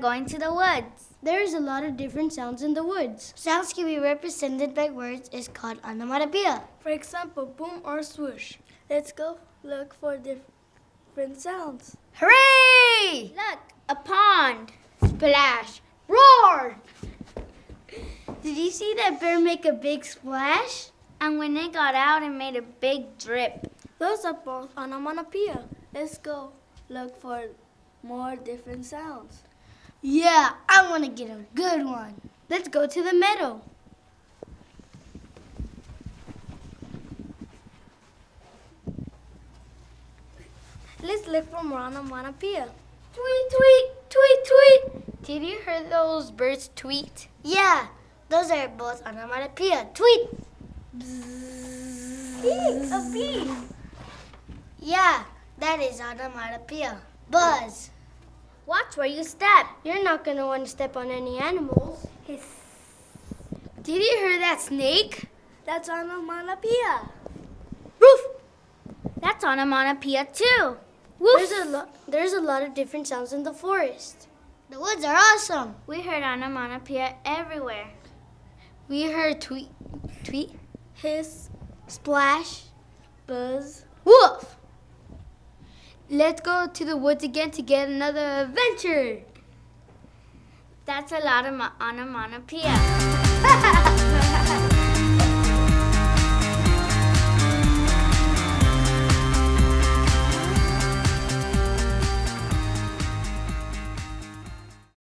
going to the woods. There's a lot of different sounds in the woods. Sounds can be represented by words is called onomatopoeia. For example, boom or swoosh. Let's go look for different sounds. Hooray! Look, a pond. Splash. Roar! Did you see that bear make a big splash? And when it got out, it made a big drip. Those are both onomatopoeia. Let's go look for more different sounds. Yeah, I want to get a good one. Let's go to the meadow. Let's look for more onomatopoeia. Tweet, tweet, tweet, tweet. Did you hear those birds tweet? Yeah, those are both onomatopoeia. Tweet. Bee, a bee. Yeah, that is onomatopoeia. Buzz. Watch where you step. You're not going to want to step on any animals. Hiss. Did you hear that snake? That's onomatopoeia. Roof. That's onomatopoeia too. Woof. There's a lot. There's a lot of different sounds in the forest. The woods are awesome. We heard onomatopoeia everywhere. We heard tweet, tweet, Hiss, Splash. buzz. woof. Let's go to the woods again to get another adventure. That's a lot of onomatopoeia.